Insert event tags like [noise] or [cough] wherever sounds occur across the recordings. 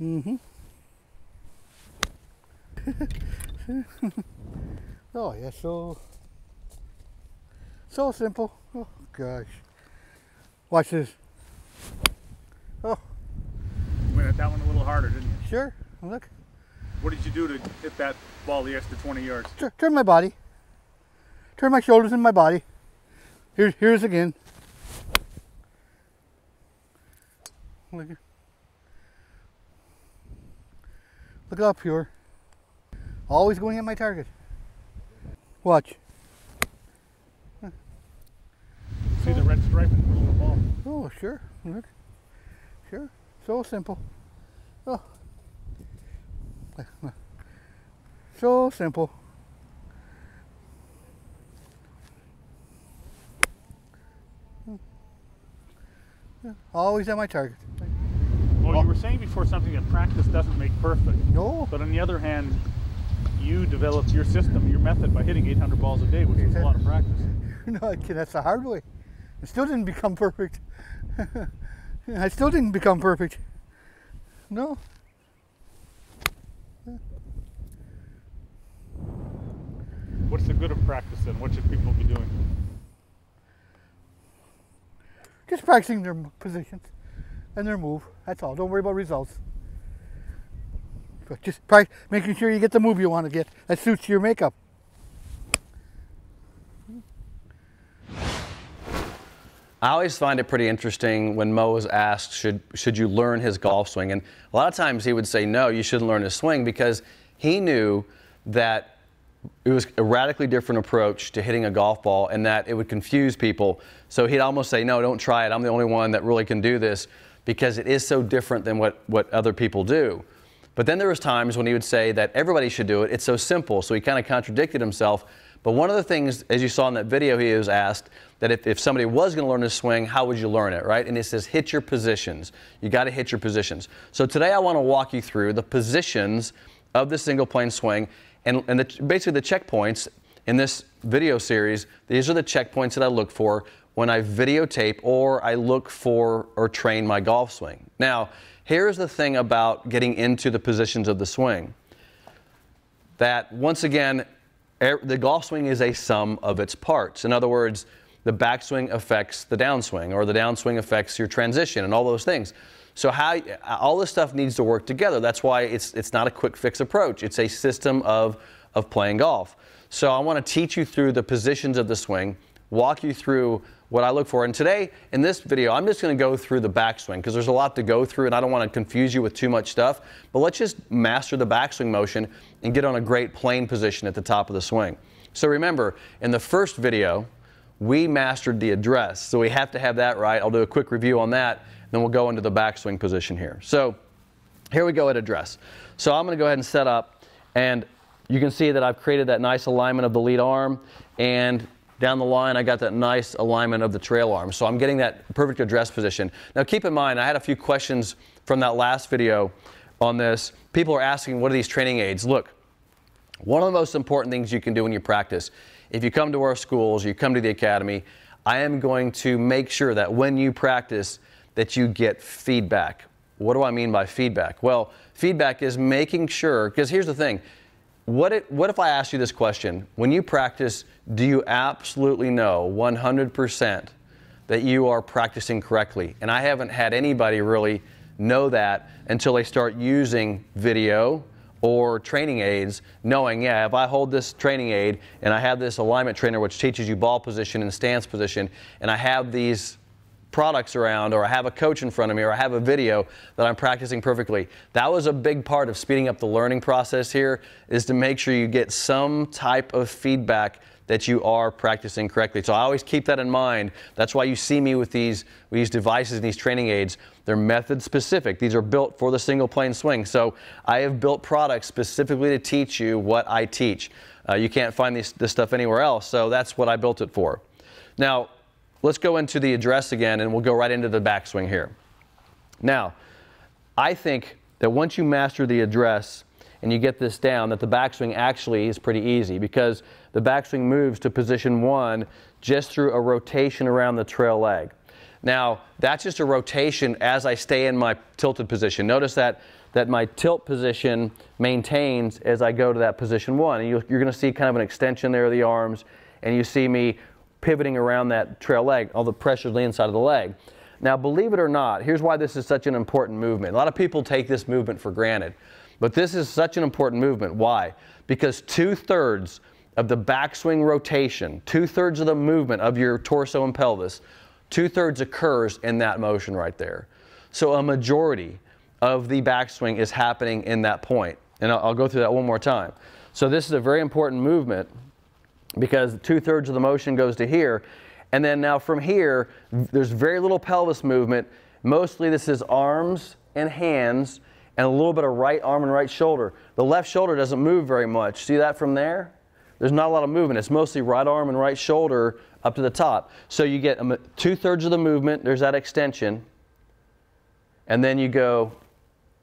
Mm-hmm. [laughs] oh, yeah, so, so simple. Oh, gosh. Watch this. Oh, You went at that one a little harder, didn't you? sure, look. What did you do to hit that ball the extra 20 yards? Tur- turn my body. Turn my shoulders and my body. Here, here's again. Look, look up here. Always going at my target. Watch. See the red stripe in the middle of the ball? Oh, sure. Look. Sure. So simple. Oh. [laughs] So simple. Hmm. Always at my target. Well, you were saying before something that practice doesn't make perfect. No. But on the other hand, you developed your system, your method by hitting 800 balls a day, which is a lot of practice. [laughs] No, that's the hard way. I still didn't become perfect. [laughs] I still didn't become perfect. No. What's the good of practice then? What should people be doing? Just practicing their positions and their move. That's all. Don't worry about results. But just making sure you get the move you want to get that suits your makeup. I always find it pretty interesting when Moe was asked, should, should you learn his golf swing? And a lot of times he would say, no, you shouldn't learn his swing because he knew that it was a radically different approach to hitting a golf ball and that it would confuse people. So he'd almost say, no, don't try it. I'm the only one that really can do this because it is so different than what, what other people do. But then there was times when he would say that everybody should do it. It's so simple. So he kind of contradicted himself. But one of the things, as you saw in that video, he was asked that if, if somebody was going to learn to swing, how would you learn it, right? And he says, hit your positions. You got to hit your positions. So today I want to walk you through the positions of the single plane swing and, and the, basically the checkpoints in this video series. These are the checkpoints that I look for when I videotape or I look for or train my golf swing. Now, here's the thing about getting into the positions of the swing that once again, er- the golf swing is a sum of its parts. In other words, the backswing affects the downswing, or the downswing affects your transition, and all those things. So how all this stuff needs to work together. That's why it's it's not a quick fix approach. It's a system of of playing golf. So I want to teach you through the positions of the swing, walk you through what I look for. And today, in this video, I'm just going to go through the backswing because there's a lot to go through and I don't want to confuse you with too much stuff. But let's just master the backswing motion and get on a great plane position at the top of the swing. So remember, in the first video, we mastered the address. So we have to have that right. I'll do a quick review on that, then we'll go into the backswing position here. So here we go at address. So I'm going to go ahead and set up, and you can see that I've created that nice alignment of the lead arm, and down the line I got that nice alignment of the trail arm. So I'm getting that perfect address position. Now keep in mind, I had a few questions from that last video on this. People are asking, what are these training aids? Look, one of the most important things you can do when you practice, if you come to our schools, you come to the academy, I am going to make sure that when you practice that you get feedback. What do I mean by feedback? Well, feedback is making sure, because here's the thing. What, it, what if I ask you this question? When you practice, do you absolutely know 100% that you are practicing correctly? And I haven't had anybody really know that until they start using video or training aids, knowing, yeah, if I hold this training aid and I have this alignment trainer which teaches you ball position and stance position, and I have these products around, or I have a coach in front of me, or I have a video that I'm practicing perfectly. That was a big part of speeding up the learning process here, is to make sure you get some type of feedback that you are practicing correctly. So I always keep that in mind. That's why you see me with these, with these devices and these training aids. They're method specific. These are built for the single plane swing. So I have built products specifically to teach you what I teach. Uh, you can't find this, this stuff anywhere else, so that's what I built it for. Now, let's go into the address again and we'll go right into the backswing here. Now, I think that once you master the address and you get this down, that the backswing actually is pretty easy because the backswing moves to position one just through a rotation around the trail leg. Now, that's just a rotation as I stay in my tilted position. Notice that, that my tilt position maintains as I go to that position one. And you, you're going to see kind of an extension there of the arms, and you see me pivoting around that trail leg. All the pressure is the inside of the leg. Now, believe it or not, here's why this is such an important movement. A lot of people take this movement for granted, but this is such an important movement. Why? Because two thirds of the backswing rotation, two thirds of the movement of your torso and pelvis, two thirds occurs in that motion right there. So a majority of the backswing is happening in that point. And I'll, I'll go through that one more time. So this is a very important movement because two thirds of the motion goes to here. And then now from here, there's very little pelvis movement. Mostly this is arms and hands and a little bit of right arm and right shoulder. The left shoulder doesn't move very much. See that from there? There's not a lot of movement. It's mostly right arm and right shoulder up to the top. So you get two thirds of the movement. There's that extension. And then you go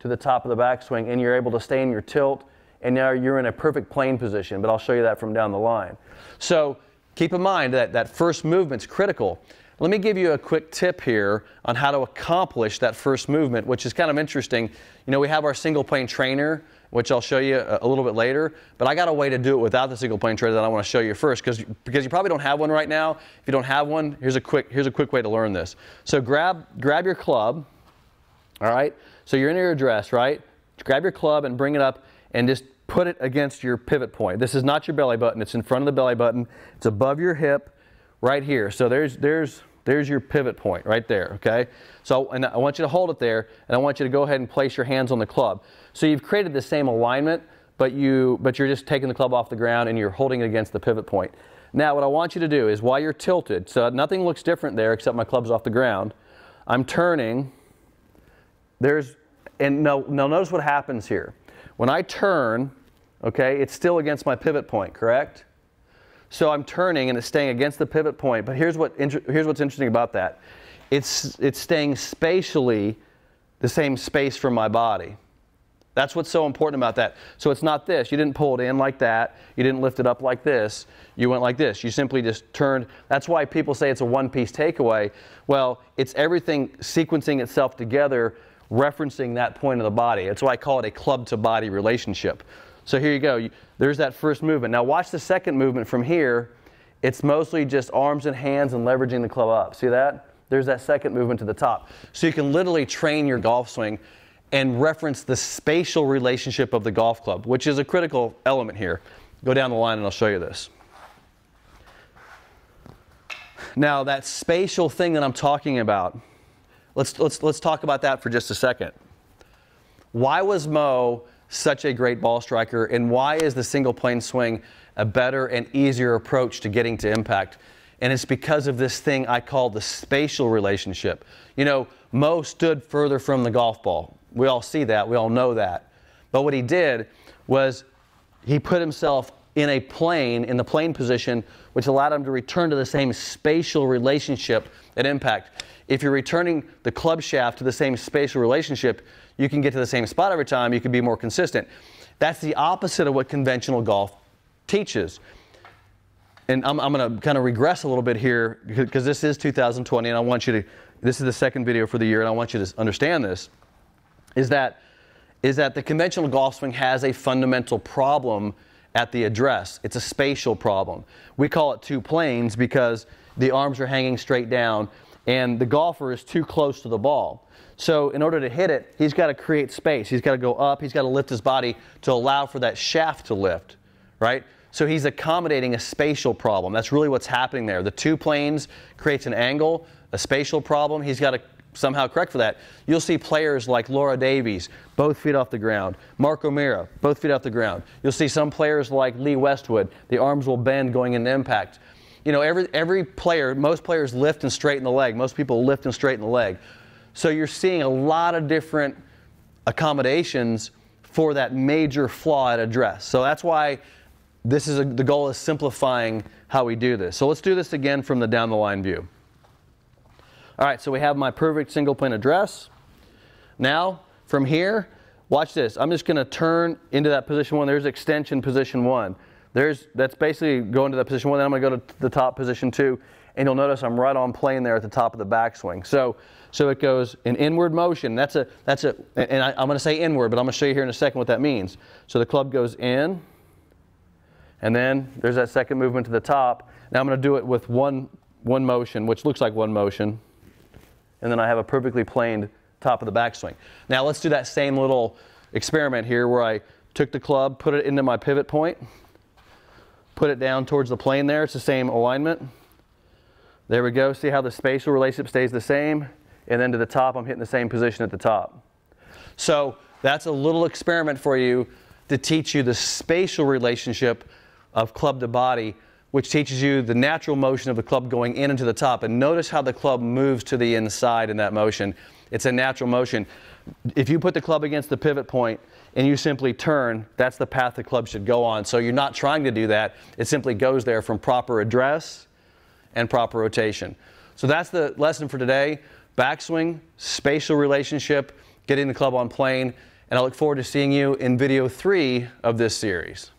to the top of the backswing and you're able to stay in your tilt. And now you're in a perfect plane position, but I'll show you that from down the line. So keep in mind that that first movement's critical. Let me give you a quick tip here on how to accomplish that first movement, which is kind of interesting. You know, we have our single plane trainer, which I'll show you a, little bit later, but I got a way to do it without the single plane trainer that I want to show you first because because you probably don't have one right now. If you don't have one, here's a quick here's a quick way to learn this. So grab grab your club. All right? So you're in your address, right? Grab your club and bring it up and just put it against your pivot point. This is not your belly button. It's in front of the belly button. It's above your hip right here. So there's, there's, there's your pivot point right there, okay? So, and I want you to hold it there, and I want you to go ahead and place your hands on the club. So you've created the same alignment, but, you, but you're just taking the club off the ground and you're holding it against the pivot point. Now, what I want you to do is while you're tilted, so nothing looks different there except my club's off the ground, I'm turning. There's, and now, now notice what happens here. When I turn, okay, it's still against my pivot point, correct? So I'm turning and it's staying against the pivot point. But here's, what, here's what's interesting about that. It's, it's staying spatially the same space from my body. That's what's so important about that. So it's not this. You didn't pull it in like that. You didn't lift it up like this. You went like this. You simply just turned. That's why people say it's a one piece takeaway. Well, it's everything sequencing itself together, referencing that point of the body. That's why I call it a club to body relationship. So here you go. There's that first movement. Now watch the second movement from here. It's mostly just arms and hands and leveraging the club up. See that? There's that second movement to the top. So you can literally train your golf swing and reference the spatial relationship of the golf club, which is a critical element here. Go down the line and I'll show you this. Now, that spatial thing that I'm talking about, let's, let's, let's talk about that for just a second. Why was Moe such a great ball striker, and why is the single plane swing a better and easier approach to getting to impact? And it's because of this thing I call the spatial relationship. You know, Moe stood further from the golf ball. We all see that, we all know that. But what he did was he put himself in a plane, in the plane position, which allowed him to return to the same spatial relationship at impact. If you're returning the club shaft to the same spatial relationship, you can get to the same spot every time, you can be more consistent. That's the opposite of what conventional golf teaches. And I'm, I'm going to kind of regress a little bit here because this is 2020 and I want you to, this is the second video for the year and I want you to understand this, is that, is that the conventional golf swing has a fundamental problem at the address. It's a spatial problem. We call it two planes because the arms are hanging straight down and the golfer is too close to the ball. So in order to hit it, he's got to create space. He's got to go up. He's got to lift his body to allow for that shaft to lift, right? So he's accommodating a spatial problem. That's really what's happening there. The two planes creates an angle, a spatial problem. He's got to somehow correct for that. You'll see players like Laura Davies, both feet off the ground. Mark O'Meara, both feet off the ground. You'll see some players like Lee Westwood, the arms will bend going into impact. You know, every, every player, most players lift and straighten the leg. Most people lift and straighten the leg. So you're seeing a lot of different accommodations for that major flaw at address. So that's why this is a, the goal is simplifying how we do this. So let's do this again from the down the line view. All right, so we have my perfect single plane address. Now, from here, watch this. I'm just gonna turn into that position one. There's extension position one. There's, that's basically going to that position one, then I'm gonna go to the top position two. and you'll notice I'm right on plane there at the top of the backswing. So, so it goes in inward motion. That's a, that's a, and I, I'm going to say inward, but I'm going to show you here in a second what that means. So the club goes in, and then there's that second movement to the top. Now I'm going to do it with one, one motion, which looks like one motion, and then I have a perfectly planed top of the backswing. Now let's do that same little experiment here where I took the club, put it into my pivot point, put it down towards the plane there. It's the same alignment. There we go. See how the spatial relationship stays the same? And then to the top, I'm hitting the same position at the top. So that's a little experiment for you to teach you the spatial relationship of club to body, which teaches you the natural motion of the club going in and to the top. And notice how the club moves to the inside in that motion. It's a natural motion. If you put the club against the pivot point and you simply turn, that's the path the club should go on. So you're not trying to do that. It simply goes there from proper address and proper rotation. So that's the lesson for today. Backswing, spatial relationship, getting the club on plane, and I look forward to seeing you in video three of this series.